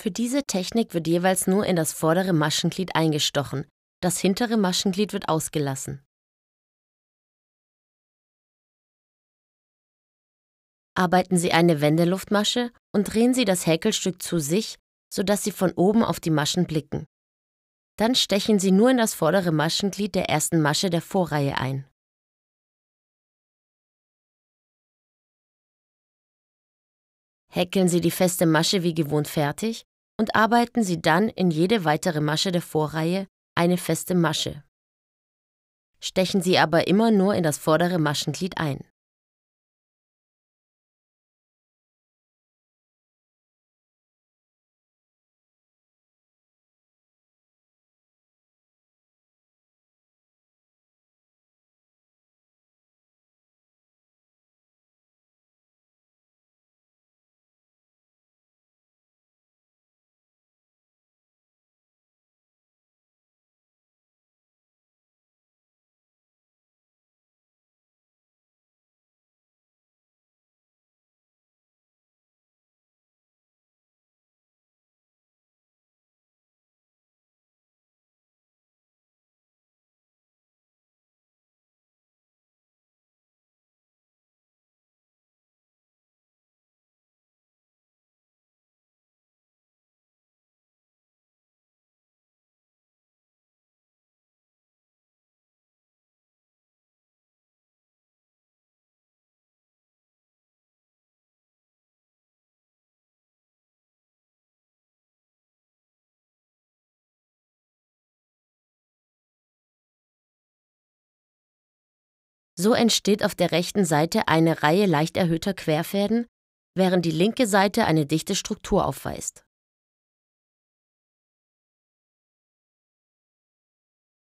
Für diese Technik wird jeweils nur in das vordere Maschenglied eingestochen, das hintere Maschenglied wird ausgelassen. Arbeiten Sie eine Wendeluftmasche und drehen Sie das Häkelstück zu sich, sodass Sie von oben auf die Maschen blicken. Dann stechen Sie nur in das vordere Maschenglied der ersten Masche der Vorreihe ein. Häkeln Sie die feste Masche wie gewohnt fertig und arbeiten Sie dann in jede weitere Masche der Vorreihe eine feste Masche. Stechen Sie aber immer nur in das vordere Maschenglied ein. So entsteht auf der rechten Seite eine Reihe leicht erhöhter Querfäden, während die linke Seite eine dichte Struktur aufweist.